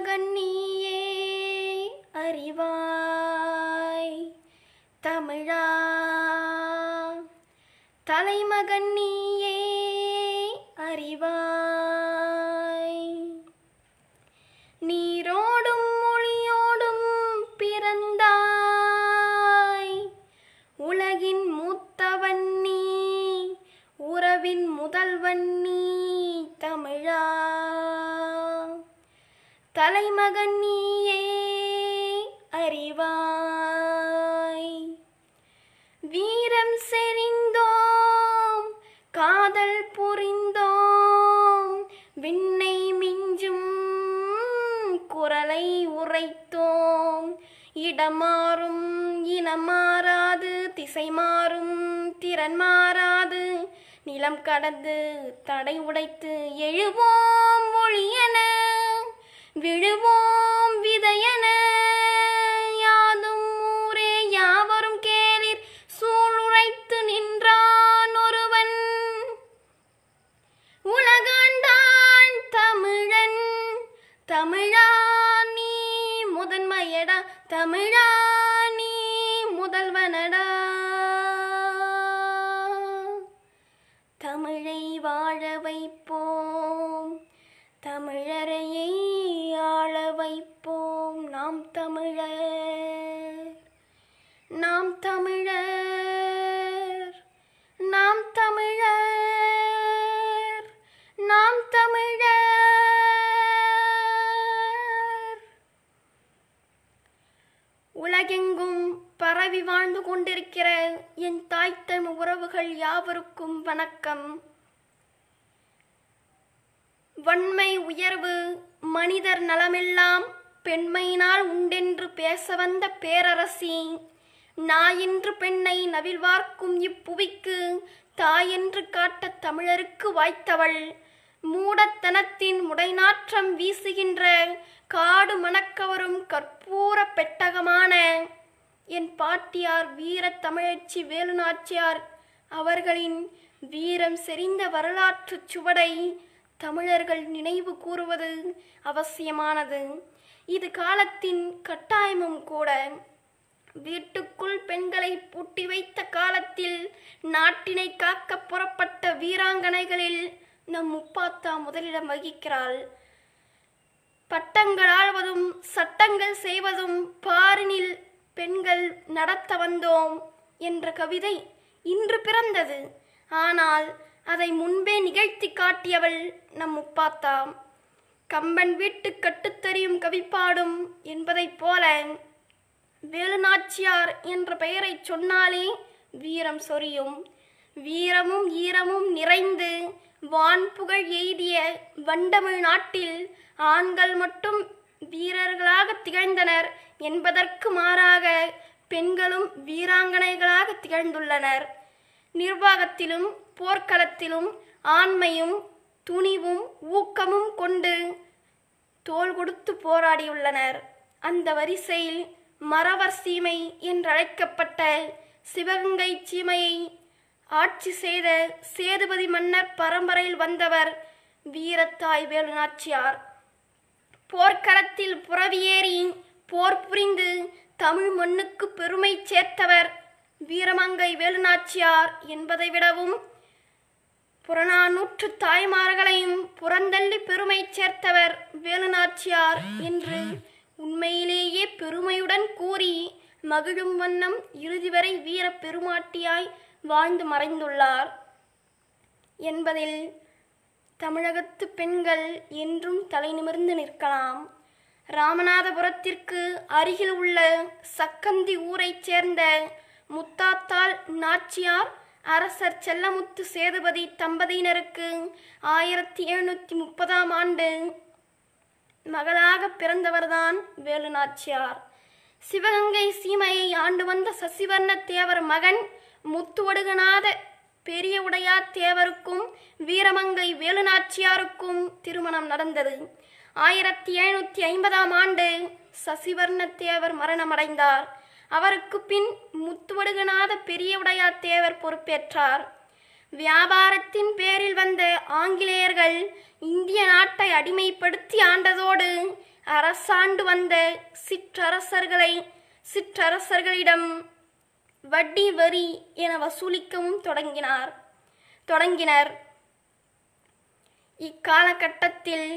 தலைமகன் நீயே அறிவாய். தமிழா. தலைமகன் நீ தலைமகன் நீயே அறிவாய். வீரம் செறிந்தோம் காதல் புரிந்தோம் விண்ணை மிஞ்சும் குரலை உரைத்தோம். இடமாறும் இனம் மாறாது திசை மாறும் திறன் மாறாது நிலம் கடந்து தடை உடைத்து எழுவோம் மொழியென விழுவோம் விதையன. வணக்கம். வன்மை உயர்வு மனிதர் நலமெல்லாம் பெண்மையினால் உண்டென்று பேச வந்த பேரரசி நாயென்று பெண்ணை நவில்வார்க்கும் இப்புவிக்கு தாயென்று காட்ட தமிழருக்கு வாய்த்தவள். மூடத்தனத்தின் முடைநாற்றம் வீசுகின்ற காடு மணக்கவரும் கற்பூர பெட்டகமான என் பாட்டியார் வீர தமிழச்சி வேலுநாச்சியார் அவர்களின் வீரம் செறிந்த வரலாற்றுச் சுவடை தமிழர்கள் நினைவு கூறுவது அவசியமானது. இது காலத்தின் கட்டாயமும் கூட. வீட்டுக்குள் பெண்களை பூட்டி வைத்த காலத்தில் நாட்டினை காக்க புறப்பட்ட வீராங்கனைகளில் நம் முப்பாத்தா முதலிடம் வகிக்கிறாள். பட்டங்கள் ஆழ்வதும் சட்டங்கள் செய்வதும் பாரினில் பெண்கள் நடத்த வந்தோம் என்ற கவிதை இன்று பிறந்தது. ஆனால் அதை முன்பே நிகழ்த்தி காட்டியவள் நம் முப்பாத்தா கம்பன் வீட்டு கட்டுத்தறியும் கவிப்பாடும் என்பதைப் போல வேலுநாச்சியார் என்ற பெயரை சொன்னாலே வீரம் சொரியும். வீரமும் ஈரமும் நிறைந்து வான் புகழ் எய்திய வண்டமிழ் நாட்டில் ஆண்கள் மட்டும் வீரர்களாக திகழ்ந்தனர் என்பதற்கு மாறாக பெண்களும் வீராங்கனைகளாக திகழ்ந்துள்ளனர். நிர்வாகத்திலும் போர்க்களத்திலும் ஆண்மையும் துணிவும் ஊக்கமும் கொண்டு தோள் கொடுத்து போராடியுள்ளனர். அந்த வரிசையில் மறவர் சீமை என்றழைக்கப்பட்ட சிவகங்கை சீமையை ஆட்சி செய்த சேதுபதி மன்னர் பரம்பரையில் வந்தவர் வீரத்தாய் வேலுநாச்சியார். போர்க்களத்தில் புறவியேறி போர் புரிந்து தமிழ் மண்ணுக்கு பெருமை சேர்த்தவர் வீரமங்கை வேலுநாச்சியார் என்பதை விடவும் புறநானூற்று தாய்மார்களையும் புறந்தள்ளி பெருமை சேர்த்தவர் வேலுநாச்சியார் என்று உண்மையிலேயே பெருமையுடன் கூறி மகிழும் வண்ணம் இறுதி வரை வீர பெருமாட்டியாய் வாழ்ந்து மறைந்துள்ளார். என்பதில் தமிழகத்து பெண்கள் என்றும் தலை நிமிர்ந்து நிற்கலாம். ராமநாதபுரத்திற்கு அருகில் உள்ள சக்கந்தி ஊரைச் சேர்ந்த முத்தாத்தாள் நாச்சியார் அரசர் செல்லமுத்து சேதுபதி தம்பதியினருக்கு ஆயிரத்தி எழுநூற்றி முப்பதாம் ஆண்டு மகளாக பிறந்தவர்தான் வேலு நாச்சியார். சிவகங்கை சீமையை ஆண்டு வந்த சசிவர்ண தேவர் மகன் முத்துவடுகநாத பெரிய உடையார் தேவருக்கும் வீரமங்கை வேலுநாச்சியாருக்கும் திருமணம் நடந்தது. ஆயிரத்தி எழுநூற்றி ஐம்பதாம் ஆண்டு சசிவர்ண தேவர் மரணமடைந்தார். அவருக்கு பின் முத்துவடுகநாத பெரிய உடையாத்தேவர் பொறுப்பேற்றார். வியாபாரத்தின் பேரில் வந்த ஆங்கிலேயர்கள் இந்திய நாட்டை அடிமைப்படுத்தி ஆண்டதோடு அரசாண்டு வந்த சிற்றரசர்களை சிற்றரசர்களிடம் வட்டி வரி என வசூலிக்கவும் தொடங்கினார். தொடங்கினர். இக்காலகட்டத்தில்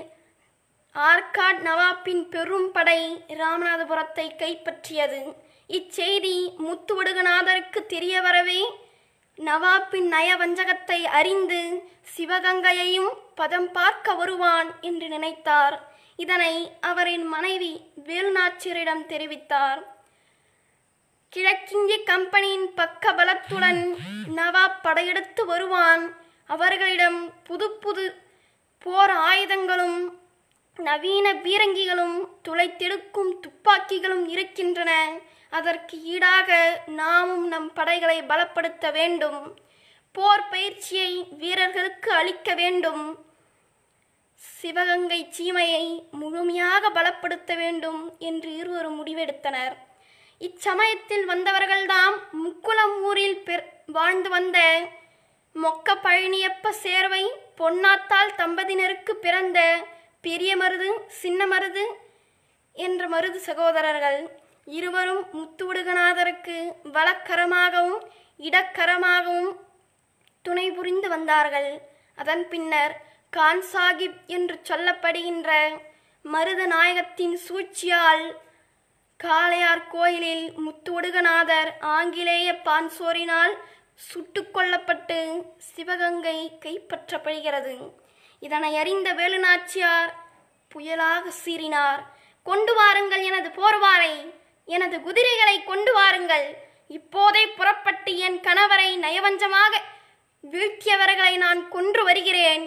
ஆர்காட் நவாப்பின் பெரும் படை ராமநாதபுரத்தை கைப்பற்றியது. இச்செய்தி முத்துவடுகநாதருக்கு தெரிய வரவே நவாப்பின் நயவஞ்சகத்தை அறிந்து சிவகங்கையையும் பதம் பார்க்க வருவான் என்று நினைத்தார். இதனை அவரின் மனைவி வேலுநாச்சியரிடம் தெரிவித்தார். கிழக்கிந்திய கம்பெனியின் பக்க பலத்துடன் நவாப் படையெடுத்து வருவான். அவர்களிடம் புது புது போர் ஆயுதங்களும் நவீன பீரங்கிகளும் துளைத்தெடுக்கும் துப்பாக்கிகளும் இருக்கின்றன. அதற்கு ஈடாக நாமும் நம் படைகளை பலப்படுத்த வேண்டும். போர் பயிற்சியை வீரர்களுக்கு அளிக்க வேண்டும். சிவகங்கை சீமையை முழுமையாக பலப்படுத்த வேண்டும் என்று இருவரும் முடிவெடுத்தனர். இச்சமயத்தில் வந்தவர்கள்தாம் முக்குளம் ஊரில் பெர் வாழ்ந்து வந்த மொக்க பழனியப்ப சேர்வை பொன்னாத்தாள் தம்பதியினருக்கு பிறந்த பெரிய மருது சின்ன மருது என்ற மருது சகோதரர்கள் இருவரும் முத்துவிடுகநாதருக்கு வலக்கரமாகவும் இடக்கரமாகவும் துணை புரிந்து வந்தார்கள். அதன் பின்னர் கான் சாகிப் என்று சொல்லப்படுகின்ற மருத நாயகத்தின் சூழ்ச்சியால் காளையார் கோயிலில் முத்துவடுகநாதர் ஆங்கிலேய பான்சோரினால் சுட்டுக்கொள்ளப்பட்டு சிவகங்கை கைப்பற்றப்படுகிறது. இதனை அறிந்த வேலுநாச்சியார் புயலாக சீறினார். கொண்டு வாருங்கள் எனது போர்வாரை எனது குதிரைகளை கொண்டு வாருங்கள். இப்போதே புறப்பட்டு என் கணவரை நயவஞ்சமாக வீழ்த்தியவர்களை நான் கொன்று வருகிறேன்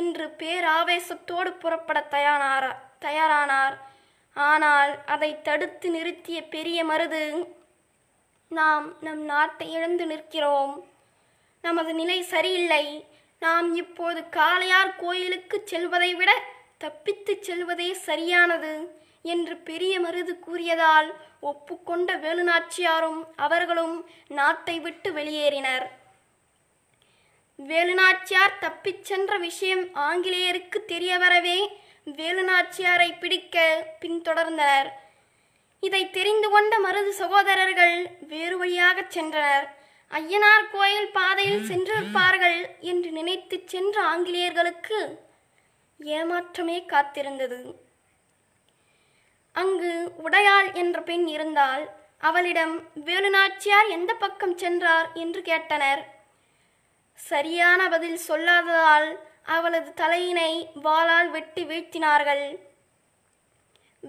என்று பேராவேசத்தோடு புறப்பட தயாரானார் தயாரானார். ஆனால் அதை தடுத்து நிறுத்திய பெரிய மருது நாம் நம் நாட்டை இழந்து நிற்கிறோம். நமது நிலை சரியில்லை. நாம் இப்போது காளையார் கோயிலுக்கு செல்வதை விட தப்பித்துச் செல்வதே சரியானது என்று பெரிய மருது கூறியதால் ஒப்புக்கொண்ட வேலுநாச்சியாரும் அவர்களும் நாட்டை விட்டு வெளியேறினர். வேலுநாச்சியார் தப்பிச் சென்ற விஷயம் ஆங்கிலேயருக்கு தெரிய வரவே வேலுநாச்சியாரை பிடிக்க பின்தொடர்ந்தனர். இதை தெரிந்து கொண்ட மருது சகோதரர்கள் வேறு வழியாகச் சென்றனர். ஐயனார் கோயில் பாதையில் சென்றிருப்பார்கள் என்று நினைத்து சென்ற ஆங்கிலேயர்களுக்கு ஏமாற்றமே காத்திருந்தது. அங்கு உடையாள் என்ற பெண் இருந்தால் அவளிடம் வேலுநாச்சியார் எந்த பக்கம் சென்றார்? என்று கேட்டனர். சரியான பதில் சொல்லாததால் அவளது தலையினை வாளால் வெட்டி வீழ்த்தினார்கள்.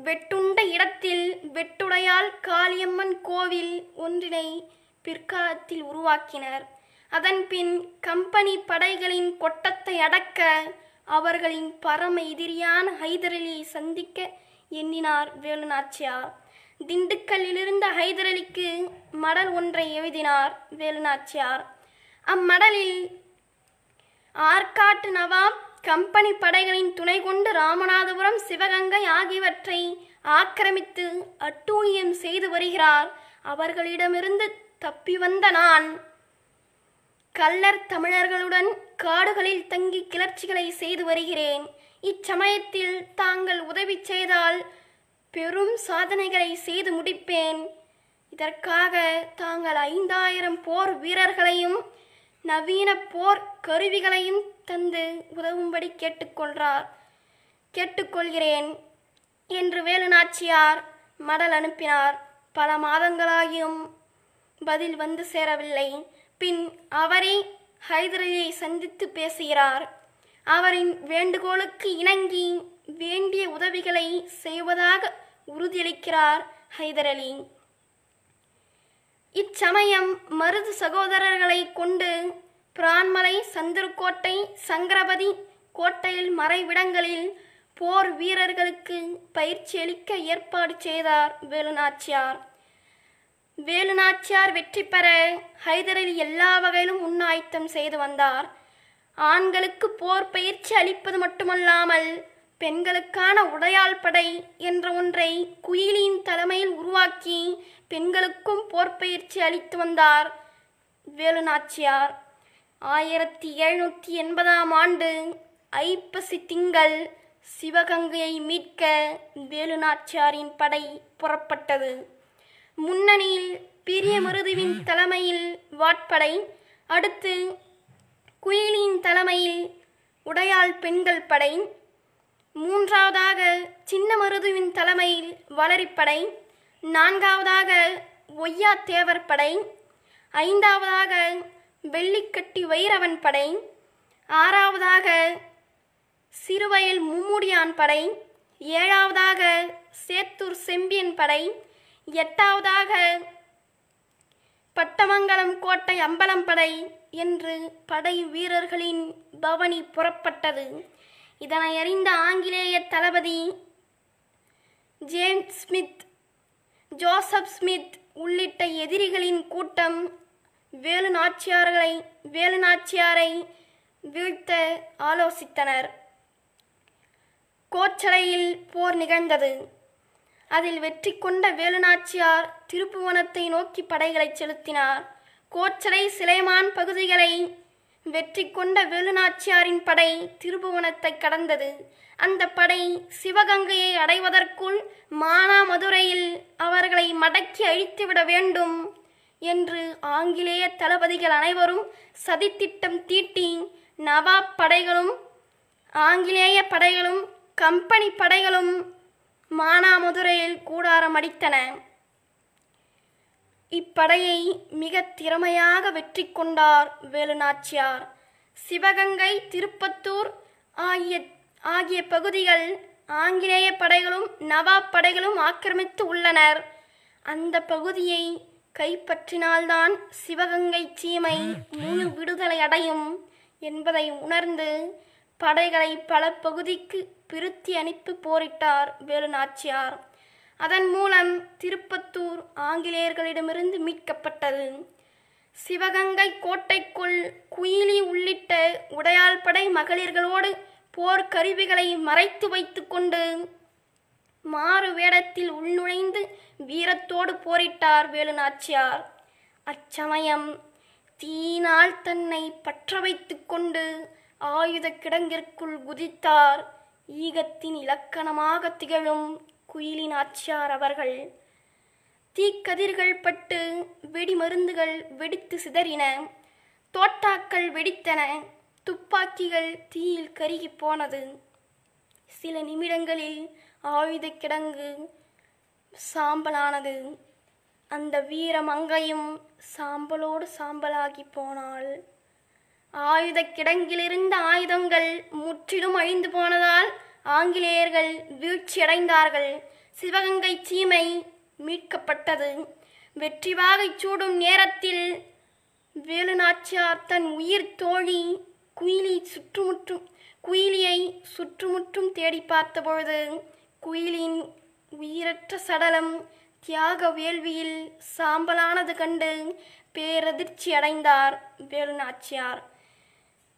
வெட்டுண்ட இடத்தில் வெட்டுடையால் காளியம்மன் கோவில் ஒன்றினை பிற்காலத்தில் உருவாக்கினர். அதன்பின் கம்பெனி படைகளின் கொட்டத்தை அடக்க அவர்களின் பரம எதிரியான ஹைதரலியை சந்திக்க எண்ணினார் வேலுநாச்சியார். திண்டுக்கல்லிலிருந்த ஹைதரலிக்கு மடல் ஒன்றை எழுதினார் வேலுநாச்சியார். அம்மடலில் ஆற்காட்டு நவாப் கம்பெனி படைகளின் துணை கொண்டு ராமநாதபுரம் சிவகங்கை ஆகியவற்றை ஆக்கிரமித்து அட்டூழியம் செய்து வருகிறார். அவர்களிடமிருந்து தப்பி வந்த நான். கல்லர் தமிழர்களுடன் காடுகளில் தங்கி கிளர்ச்சிகளை செய்து வருகிறேன். இச்சமயத்தில் தாங்கள் உதவி செய்தால் பெரும் சாதனைகளை செய்து முடிப்பேன். இதற்காக தாங்கள் ஐந்தாயிரம் போர் வீரர்களையும் நவீன போர் கருவிகளையும் தந்து உதவும்படி கேட்டுக்கொள்றார். கேட்டுக்கொள்கிறேன் என்று வேலுநாச்சியார் மடல் அனுப்பினார். பல மாதங்களாகியும் பதில் வந்து சேரவில்லை. பின் அவரே ஹைதரலியை சந்தித்து பேசுகிறார். அவரின் வேண்டுகோளுக்கு இணங்கி வேண்டிய உதவிகளை செய்வதாக உறுதியளிக்கிறார் ஹைதரலி இச்சமயம் மருது சகோதரர்களை கொண்டு பிரான்மலை சந்திரக்கோட்டை சங்கரபதி கோட்டையில் மறைவிடங்களில் போர் வீரர்களுக்கு பயிற்சி அளிக்க ஏற்பாடு செய்தார் வேலுநாச்சியார். வேலுநாச்சியார் வெற்றி பெற ஹைதரில் எல்லா வகையிலும் முன்னாயத்தம் செய்து வந்தார். ஆண்களுக்கு போர் பயிற்சி அளிப்பது மட்டுமல்லாமல் பெண்களுக்கான உடையாள் படை என்ற ஒன்றை குயிலியின் தலைமையில் உருவாக்கி பெண்களுக்கும் போர் பயிற்சி அளித்து வந்தார் வேலுநாச்சியார். ஆயிரத்தி எழுநூற்றி எண்பதாம் ஆண்டு ஐப்பசி திங்கள் சிவகங்கையை மீட்க வேலுநாச்சியாரின் படை புறப்பட்டது. முன்னணியில் பெரிய மருதுவின் தலைமையில் வாட்படை அடுத்து குயிலின் தலைமையில் உடையாள் பெண்கள் படை மூன்றாவதாக சின்ன மருதுவின் தலைமையில் வளரிப்படை நான்காவதாக ஒய்யா தேவர் படை ஐந்தாவதாக வெள்ளிக்கட்டி வைரவன் படை ஆறாவதாக சிறுவயல் மும்முடியான் படை ஏழாவதாக சேத்தூர் செம்பியன் படை எட்டாவதாக பட்டமங்கலம் கோட்டை அம்பலம் படை என்று படை வீரர்களின் பவனி புறப்பட்டது. இதனை அறிந்த ஆங்கிலேய தளபதி ஜேம்ஸ் ஸ்மித் ஜோசப் ஸ்மித் உள்ளிட்ட எதிரிகளின் கூட்டம் வேலு நாச்சியார்களை வேலு நாச்சியாரை வீழ்த்த ஆலோசித்தனர். கோச்சலையில் போர் நிகழ்ந்தது. அதில் வெற்றி கொண்ட வேலுநாச்சியார் திருப்புவனத்தை நோக்கி படைகளை செலுத்தினார். கோச்சடை சிலைமான் பகுதிகளை வெற்றி கொண்ட வேலுநாச்சியாரின் படை திருப்புவனத்தை கடந்தது. அந்த படை சிவகங்கையை அடைவதற்குள் மானாமதுரையில் அவர்களை மடக்கி அழித்துவிட வேண்டும் என்று ஆங்கிலேய தளபதிகள் அனைவரும் சதித்திட்டம் தீட்டி நவாப் படைகளும் ஆங்கிலேய படைகளும் கம்பெனி படைகளும் மானாமதுரையில் கூடாரம் அடித்தன. இப்படையை மிக திறமையாக வெற்றி கொண்டார் வேலுநாச்சியார் சிவகங்கை திருப்பத்தூர் ஆகிய ஆகிய பகுதிகள் ஆங்கிலேய படைகளும் நவாப் படைகளும் ஆக்கிரமித்து உள்ளனர். அந்த பகுதியை கைப்பற்றினால்தான் சிவகங்கை சீமை முழு விடுதலை அடையும் என்பதை உணர்ந்து படைகளை பல பகுதிக்கு பிரித்தி அனுப்பி போரிட்டார் வேலுநாச்சியார் அதன் மூலம் திருப்பத்தூர் ஆங்கிலேயர்களிடமிருந்து மீட்கப்பட்டது. சிவகங்கை கோட்டைக்குள் குயிலி உள்ளிட்ட உடையாள் படை மகளிர்களோடு போர் கருவிகளை மறைத்து வைத்துக்கொண்டு மாறு வேடத்தில் உள்நுழைந்து வீரத்தோடு போரிட்டார் வேலுநாச்சியார் அச்சமயம் தீனால் தன்னை பற்ற வைத்துக்கொண்டு கொண்டு ஆயுத கிடங்கிற்குள் குதித்தார். ஈகத்தின் இலக்கணமாக திகழும் குயிலின் ஆச்சியார் அவர்கள். தீக்கதிர்கள் பட்டு வெடிமருந்துகள் வெடித்து சிதறின. தோட்டாக்கள் வெடித்தன. துப்பாக்கிகள் தீயில் கருகி போனது. சில நிமிடங்களில் ஆயுத கிடங்கு சாம்பலானது. அந்த வீர மங்கையும் சாம்பலோடு சாம்பலாகி போனாள். ஆயுத கிடங்கிலிருந்த ஆயுதங்கள் முற்றிலும் அழிந்து போனதால் ஆங்கிலேயர்கள் வீழ்ச்சியடைந்தார்கள். சிவகங்கை சீமை மீட்கப்பட்டது. வெற்றி வாகை சூடும் நேரத்தில் வேலுநாச்சியார் தன் உயிர் தோழி குயிலி சுற்றுமுற்றும் குயிலியை சுற்றுமுற்றும் தேடி பார்த்தபொழுது குயிலின் உயிரற்ற சடலம் தியாக வேள்வியில் சாம்பலானது கண்டு பேரதிர்ச்சி அடைந்தார் வேலுநாச்சியார்.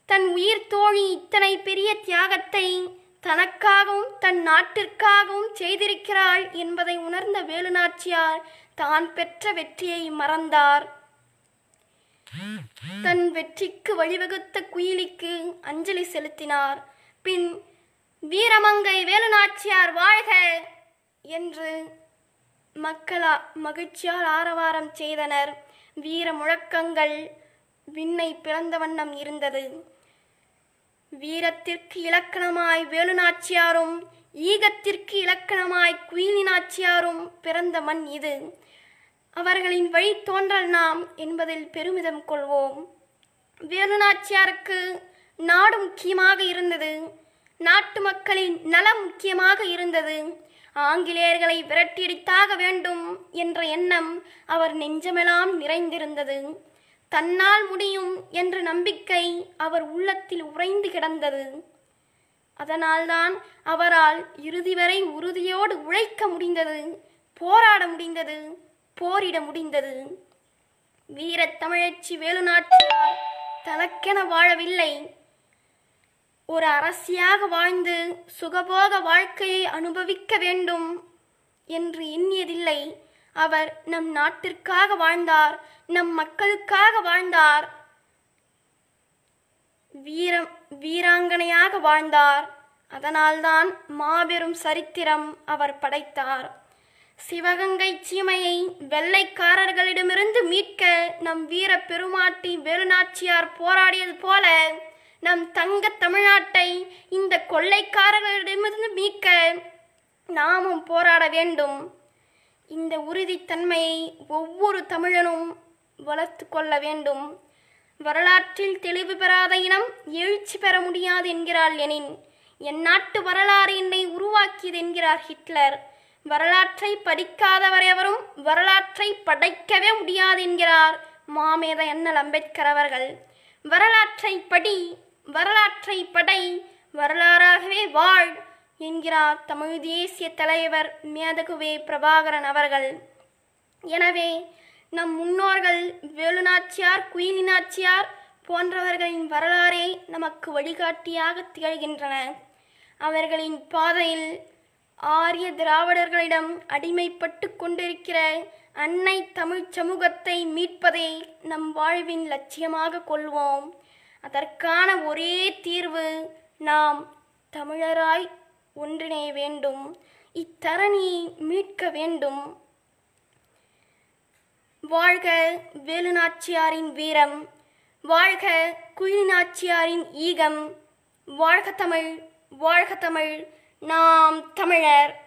தன் உயிர் தோழி இத்தனை பெரிய தியாகத்தை தனக்காகவும் தன் நாட்டிற்காகவும் செய்திருக்கிறாள் என்பதை உணர்ந்த வேலுநாச்சியார் தான் பெற்ற வெற்றியை மறந்தார். தன் வெற்றிக்கு வழிவகுத்த குயிலிக்கு அஞ்சலி செலுத்தினார். பின் வீரமங்கை வேலுநாச்சியார் வாழ்க! என்று மக்களா மகிழ்ச்சியால் ஆரவாரம் செய்தனர். வீர முழக்கங்கள் விண்ணை பிளந்த வண்ணம் இருந்தது. வீரத்திற்கு இலக்கணமாய் வேலுநாச்சியாரும் ஈகத்திற்கு இலக்கணமாய் குயிலினாச்சியாரும் பிறந்த மண் இது. அவர்களின் வழி தோன்றல் நாம் என்பதில் பெருமிதம் கொள்வோம். வேலுநாச்சியாருக்கு நாடு முக்கியமாக இருந்தது. நாட்டு மக்களின் நலம் முக்கியமாக இருந்தது. ஆங்கிலேயர்களை விரட்டியடித்தாக வேண்டும் என்ற எண்ணம் அவர் நெஞ்சமெல்லாம் நிறைந்திருந்தது. தன்னால் முடியும் என்ற நம்பிக்கை அவர் உள்ளத்தில் உறைந்து கிடந்தது. அதனால்தான் அவரால் இறுதி வரை உறுதியோடு உழைக்க முடிந்தது போராட முடிந்தது போரிட முடிந்தது. வீரத் தமிழச்சி வேலுநாச்சியார் தனக்கென வாழவில்லை. ஒரு அரசியாக வாழ்ந்து சுகபோக வாழ்க்கையை அனுபவிக்க வேண்டும் என்று எண்ணியதில்லை. அவர் நம் நாட்டிற்காக வாழ்ந்தார் நம் மக்களுக்காக வாழ்ந்தார். வீரம் வீராங்கனையாக வாழ்ந்தார். அதனால்தான் மாபெரும் சரித்திரம் அவர் படைத்தார். சிவகங்கை சீமையை வெள்ளைக்காரர்களிடமிருந்து மீட்க நம் வீர பெருமாட்டி வேலுநாச்சியார் போராடியது போல நம் தங்க தமிழ்நாட்டை இந்த கொள்ளைக்காரர்களிடமிருந்து மீட்க நாமும் போராட வேண்டும். இந்த உறுதித்தன்மையை ஒவ்வொரு தமிழனும் வளர்த்து கொள்ள வேண்டும். வரலாற்றில் தெளிவு பெறாத இனம் எழுச்சி பெற முடியாது என்கிறாள் எனின் என் நாட்டு வரலாறு என்னை உருவாக்கியது என்கிறார் ஹிட்லர். வரலாற்றை படிக்காதவர் எவரும் வரலாற்றை படைக்கவே முடியாது என்கிறார் மாமேத அண்ணல் அம்பேத்கர் அவர்கள். வரலாற்றை படி வரலாற்றை படை வரலாறாகவே வாழ் என்கிறார் தமிழ் தேசிய தலைவர் மேதகுவே பிரபாகரன் அவர்கள். எனவே நம் முன்னோர்கள் வேலுநாச்சியார் குயிலினாச்சியார் போன்றவர்களின் வரலாறே நமக்கு வழிகாட்டியாக திகழ்கின்றன. அவர்களின் பாதையில் ஆரிய திராவிடர்களிடம் அடிமைப்பட்டு கொண்டிருக்கிற அன்னை தமிழ்ச் சமூகத்தை மீட்பதே நம் வாழ்வின் லட்சியமாக கொள்வோம். அதற்கான ஒரே தீர்வு நாம் தமிழராய் ஒன்றிணைய வேண்டும். இத்தரணியை மீட்க வேண்டும். வாழ்க வேலுநாச்சியாரின் வீரம். வாழ்க குயிலினாச்சியாரின் ஈகம். வாழ்க தமிழ் வாழ்க தமிழ். நாம் தமிழர்.